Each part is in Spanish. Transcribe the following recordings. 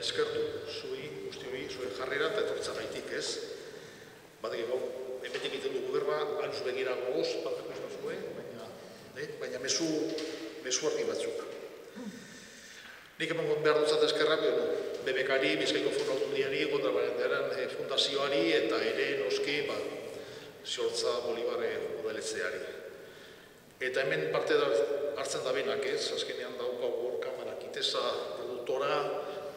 eskertu zui, guzti hoi, zuen jarrera eta etortza gaitik, ez? Batek gau, emetik egiten dugu berba, aluz begira gogoz, ez da zuen, baina, eh, baina mesu, mesu argi batzuk. Nik emango behar dutzat eskerra, bueno, BBKari, Bizkaiko Fondo Aldundiari, Gondra Barendearen eh, fundazioari eta ere noski, ba, Ziortza Bolibare udaletzeari. Eta hemen parte da, hartzen da benak ez, azkenean daukagu hor kamarak itesa produktora,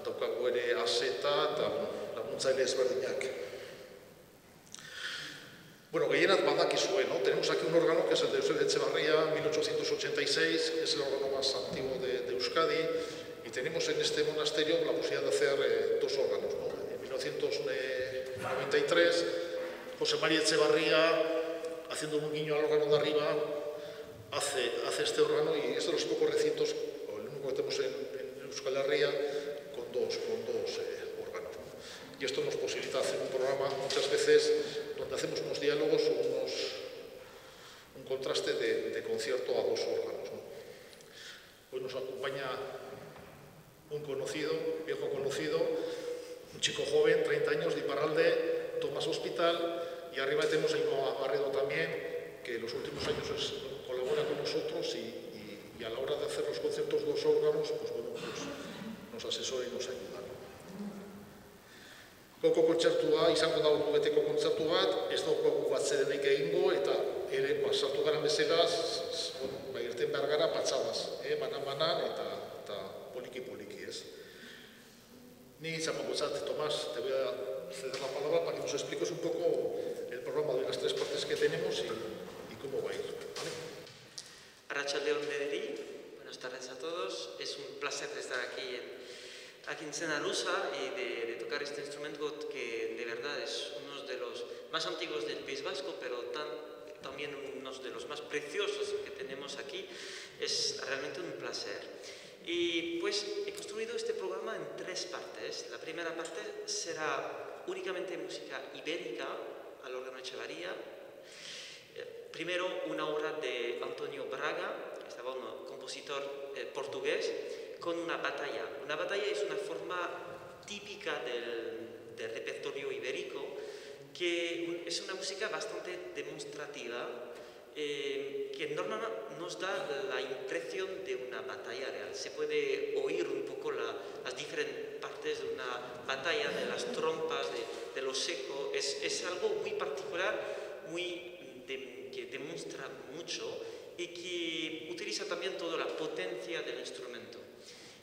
După ere aseta, eta la muntzaile ezberdinak. Bueno, gehienak badakizue, ¿no? Tenemos aquí un órgano que es el de Eusebio Echevarría, 1886, es el órgano más antiguo de, de, Euskadi, y tenemos en este monasterio la posibilidad de hacer eh, dos órganos, ¿no? En 1993, José María Echevarría, haciendo un guiño al órgano de arriba, hace, hace este órgano, y es de los pocos recintos, o el único que tenemos en, en Euskal Herria, dos, con dos eh, órganos. Y esto nos posibilita hacer un programa muchas veces donde hacemos unos diálogos o unos, un contraste de, de concierto a dos órganos. ¿no? Hoy nos acompaña un conocido, un viejo conocido, un chico joven, 30 años, de Iparralde, Tomás Hospital, y arriba tenemos a Inoa Barredo también, que en los últimos años es, colabora con nosotros y, y, y, a la hora de hacer los conciertos dos órganos, pues bueno, pues nos asesora y nos ayuda. ¿no? Koko kontzertua izango da ordu beteko kontzertu bat, ez daukagu batzedenik egingo, eta ere, sartu gara bezala, bueno, ba, irten behar gara patxadaz, eh, banan-banan, eta, eta poliki-poliki, ez. Ni izango zat, Tomás, te voy a ceder la palabra para que nos expliques un poco el programa de las tres partes que tenemos y, y cómo va a ir, ¿vale? Medellín, buenas tardes a todos. Es un placer estar aquí en, aquí en Senarusa y de, de tocar este instrumento que de verdad es uno de los más antiguos del País Vasco, pero tan, también uno de los más preciosos que tenemos aquí. Es realmente un placer. Y pues he construido este programa en tres partes. La primera parte será únicamente música ibérica al órgano Echevarría, Primero, una obra de Antonio Braga, estaba un compositor eh, portugués, con una batalla. Una batalla es una forma típica del, del repertorio ibérico, que es una música bastante demostrativa, eh, que normalmente nos da la impresión de una batalla real. Se puede oír un poco la- las diferentes partes de una batalla, de las trompas, de, de lo seco. Es, es algo muy particular, muy de- que demuestra mucho y que utiliza también toda la potencia del instrumento.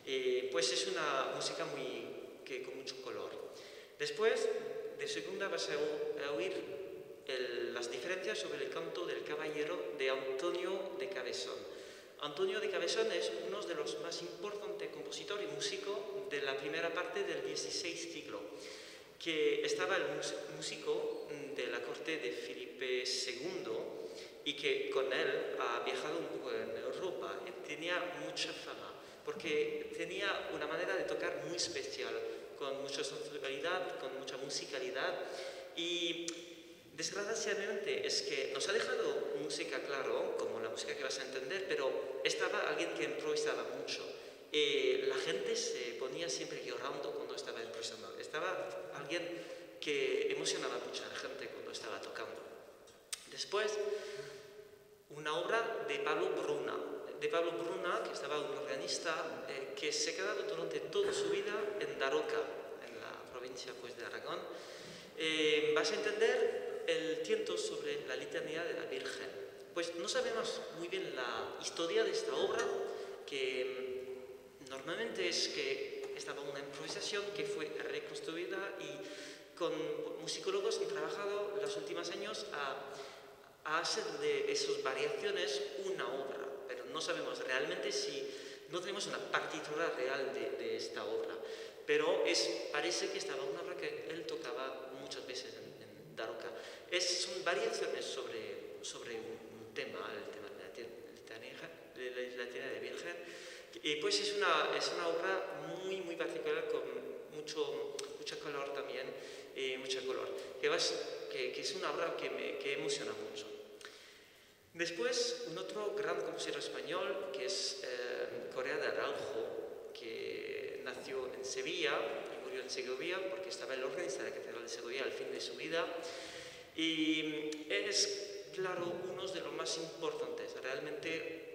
Eh, pues es una música muy, que, con mucho color. Después, de segunda, vas a oír el- las diferencias sobre el canto del caballero de Antonio de Cabezón. Antonio de Cabezón es uno de los más importantes compositores y músicos de la primera parte del XVI siglo que estaba el músico de la corte de Felipe II y que con él ha viajado un poco en Europa. Eh, Tenía mucha fama porque tenía una manera de tocar muy especial, con mucha sensibilidad, con mucha musicalidad y desgraciadamente es que nos ha dejado música, claro, como la música que vas a entender, pero estaba alguien que improvisaba mucho. Eh, la gente se ponía siempre llorando cuando estaba improvisando. Estaba alguien que emocionaba mucho a la gente cuando estaba tocando. Después, una obra de Pablo Bruna. De Pablo Bruna, que estaba un organista eh, que se ha quedado durante toda su vida en Daroca, en la provincia pues, de Aragón. Eh, vas a entender el tiento sobre la litanía de la Virgen. Pues no sabemos muy bien la historia de esta obra, que mm, normalmente es que estaba una improvisación que fue reconstruida y con musicólogos han trabajado los últimos años a, a hacer de esas variaciones una obra, pero no sabemos realmente si no tenemos una partitura real de, de esta obra, pero es, parece que estaba una obra que él tocaba muchas veces en, en Daroca. Es, son variaciones sobre, sobre un, un tema, el tema de la litanía de la litanía de Virgen, y pues es una, es una obra muy, muy particular con mucho, mucho color también, eh, mucho color, que, vas, que, que es una obra que me que emociona mucho. Después, un otro gran compositor español, que es eh, Corea de Araujo, que nació en Sevilla y murió en Segovia porque estaba el organista de la Catedral de Segovia al fin de su vida. Y es, claro, uno de los más importantes, realmente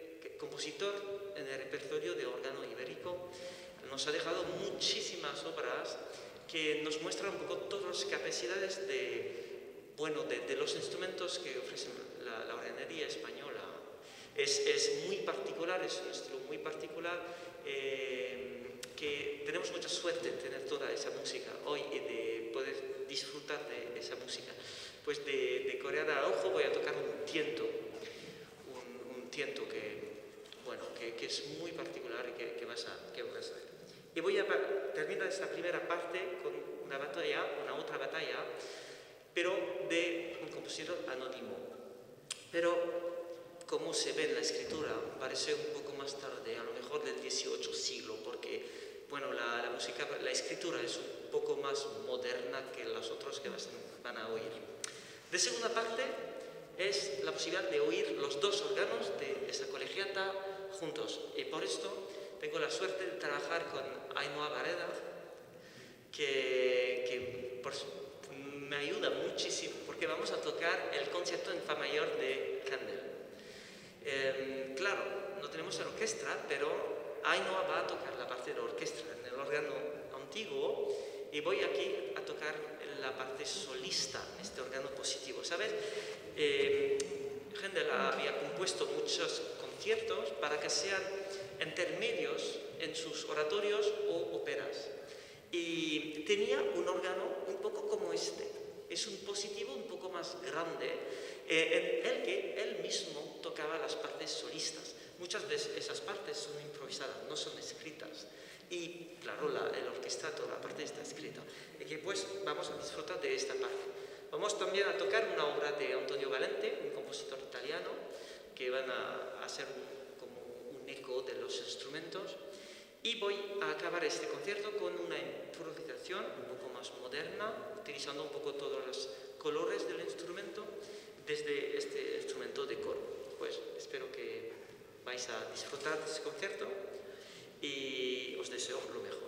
compositor en el repertorio de órgano ibérico. Nos ha dejado muchísimas obras que nos muestran un poco todas las capacidades de, bueno, de, los instrumentos que ofrece española. Es, es, muy particular, es un estilo muy particular. Eh, que tenemos mucha suerte de tener toda esa música hoy y de poder disfrutar de esa música. Pues de, de Corea de Araujo voy a tocar un tiento, un, tiento que, bueno, que, que, es muy particular y que, que vas, a, que vas a ver. Y voy a terminar esta primera parte con una batalla, una otra batalla, pero de un compositor anónimo. Pero como se ve en la escritura, parece un poco más tarde, a lo mejor del 18 siglo, porque bueno, la, música, la escritura es un poco más moderna que las otras que van a oír. De segunda parte es la posibilidad de oír los dos órganos de esta colegiata juntos. Y por esto tengo la suerte de trabajar con Ainhoa Vareda, que, me ayuda muchísimo porque vamos a tocar el concierto en Fa mayor de Handel. Em, claro, no tenemos la orquesta, pero Ainhoa va a tocar la parte de la orquesta en el órgano antiguo y voy aquí a tocar la parte solista en este órgano positivo. ¿Sabes? Eh, Händel había compuesto muchos conciertos para que sean intermedios en sus oratorios o óperas. Y tenía un órgano un poco como este. Es un positivo un poco grande, eh, en el que él mismo tocaba las partes solistas. Muchas de esas partes son improvisadas, no son escritas. Y claro, la, el orquestato, la parte está escrita. Y que pues vamos a disfrutar de esta parte. Vamos también a tocar una obra de Antonio Valente, un compositor italiano, que van a, hacer como un eco de los instrumentos. Y voy a acabar este concierto con una improvisación un poco más moderna, utilizando un poco todos los colores del instrumento desde este instrumento de coro. Pues espero que vais a disfrutar de este concierto y os deseo lo mejor.